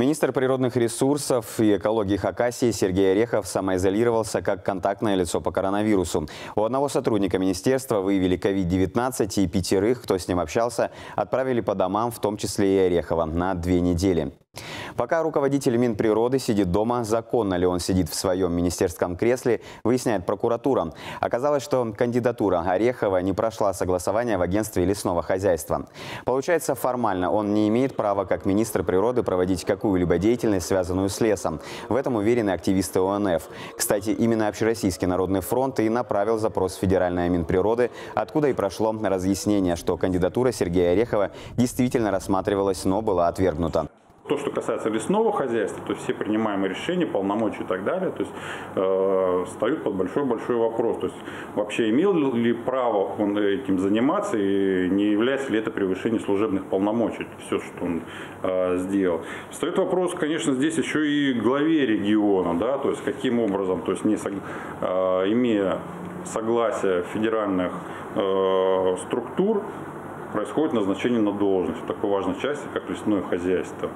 Министр природных ресурсов и экологии Хакасии Сергей Орехов самоизолировался как контактное лицо по коронавирусу. У одного сотрудника министерства выявили COVID-19 и пятерых, кто с ним общался, отправили по домам, в том числе и Орехова, на две недели. Пока руководитель Минприроды сидит дома, законно ли он сидит в своем министерском кресле, выясняет прокуратура. Оказалось, что кандидатура Орехова не прошла согласования в агентстве лесного хозяйства. Получается, формально он не имеет права как министр природы проводить какую-либо деятельность, связанную с лесом. В этом уверены активисты ОНФ. Кстати, именно Общероссийский народный фронт и направил запрос в Федеральное Минприроды, откуда и прошло разъяснение, что кандидатура Сергея Орехова действительно рассматривалась, но была отвергнута. То, что касается лесного хозяйства, то есть все принимаемые решения, полномочия и так далее, то есть э, встают под большой-большой вопрос. То есть вообще имел ли право он этим заниматься и не является ли это превышение служебных полномочий, все, что он э, сделал. Встает вопрос, конечно, здесь еще и главе региона, да, то есть каким образом, то есть не, э, имея согласие федеральных э, структур, происходит назначение на должность в такой важной части, как лесное хозяйство.